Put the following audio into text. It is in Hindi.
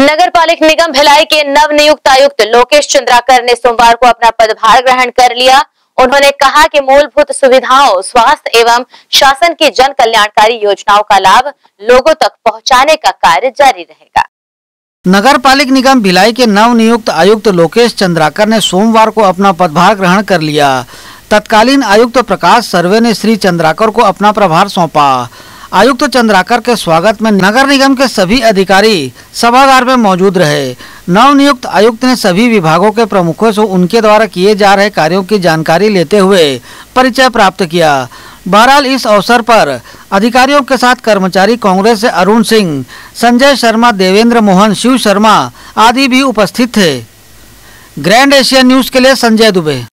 नगर पालिक निगम भिलाई के नव नियुक्त आयुक्त लोकेश चंद्राकर ने सोमवार को अपना पदभार ग्रहण कर लिया। उन्होंने कहा कि मूलभूत सुविधाओं, स्वास्थ्य एवं शासन की जन कल्याणकारी योजनाओं का लाभ लोगों तक पहुँचाने का कार्य जारी रहेगा। नगर पालिक निगम भिलाई के नव नियुक्त आयुक्त लोकेश चंद्राकर ने सोमवार को अपना पदभार ग्रहण कर लिया। तत्कालीन आयुक्त प्रकाश सर्वे ने श्री चंद्राकर को अपना प्रभार सौंपा। आयुक्त चंद्राकर के स्वागत में नगर निगम के सभी अधिकारी सभागार में मौजूद रहे। नव नियुक्त आयुक्त ने सभी विभागों के प्रमुखों से उनके द्वारा किए जा रहे कार्यों की जानकारी लेते हुए परिचय प्राप्त किया। बहरहाल, इस अवसर पर अधिकारियों के साथ कर्मचारी कांग्रेस से अरुण सिंह, संजय शर्मा, देवेंद्र मोहन, शिव शर्मा आदि भी उपस्थित थे। ग्रैंड एशिया न्यूज़ के लिए संजय दुबे।